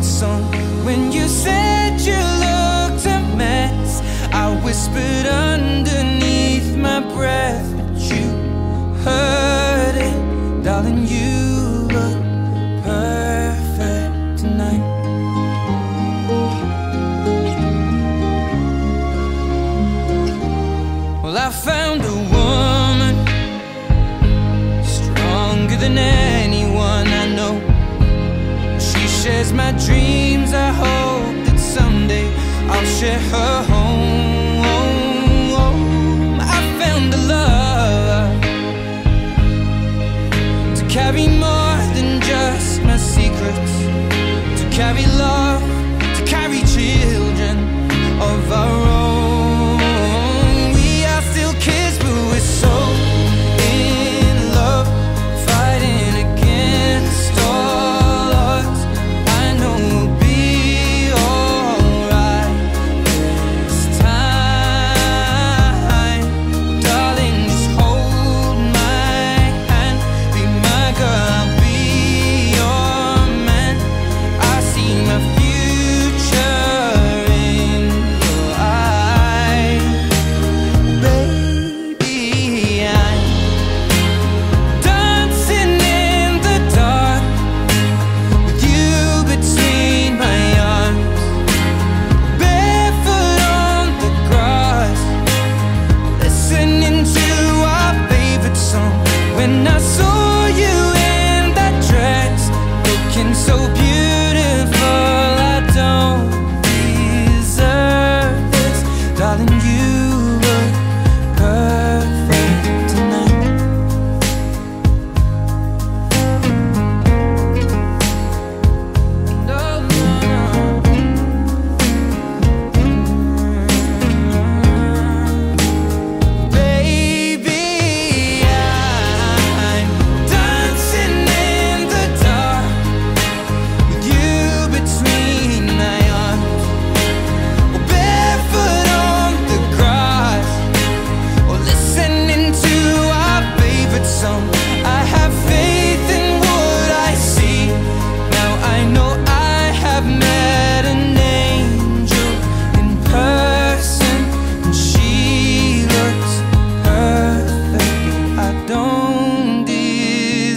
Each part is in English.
favorite song. When you said you looked a mess, I whispered underneath my breath, share her home.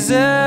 Jesus.